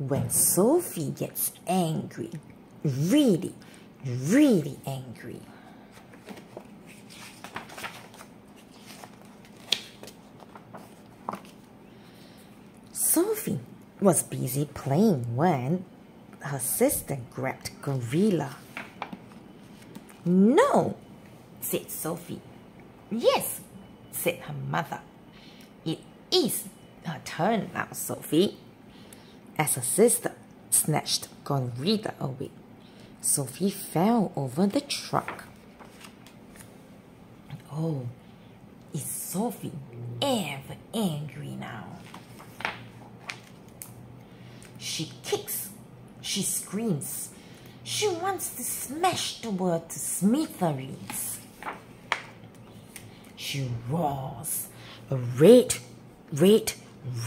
when Sophie gets angry, really, really angry. Sophie was busy playing when her sister grabbed Gorilla. No, said Sophie. Yes, said her mother. It is her turn now, Sophie. As her sister snatched Gorilla away, Sophie fell over the truck. Oh, is Sophie ever angry now? She kicks, she screams, she wants to smash the world to smithereens. She roars, a red, red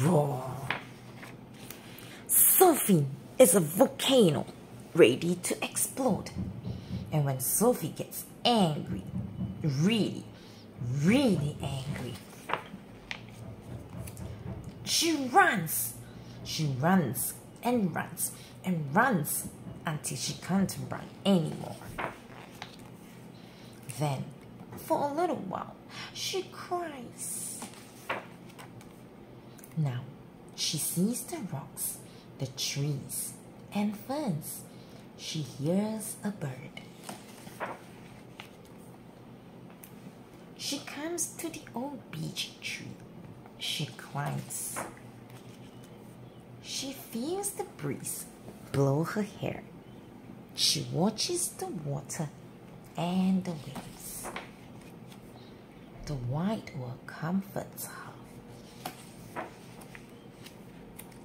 roar. Sophie is a volcano ready to explode. And when Sophie gets angry, really, really angry, she runs. She runs and runs and runs until she can't run anymore. Then, for a little while, she cries. Now, she sees the rocks, the trees, and ferns. She hears a bird. She comes to the old beech tree. She climbs. She feels the breeze blow her hair. She watches the water and the waves. The white world comforts her.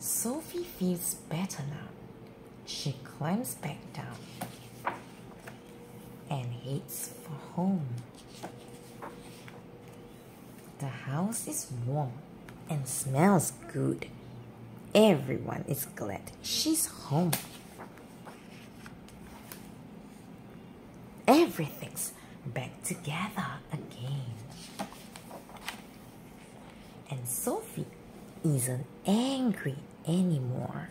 Sophie feels better now. She climbs back down and heads for home. The house is warm and smells good. Everyone is glad she's home. Everything's back together again. And Sophie isn't angry anymore.